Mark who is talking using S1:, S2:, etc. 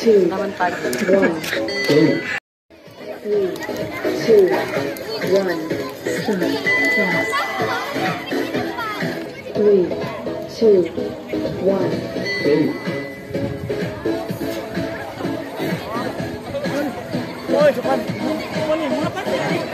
S1: Two,
S2: Selamat pagi.
S1: one. Three, two, one. Three, two, one. One.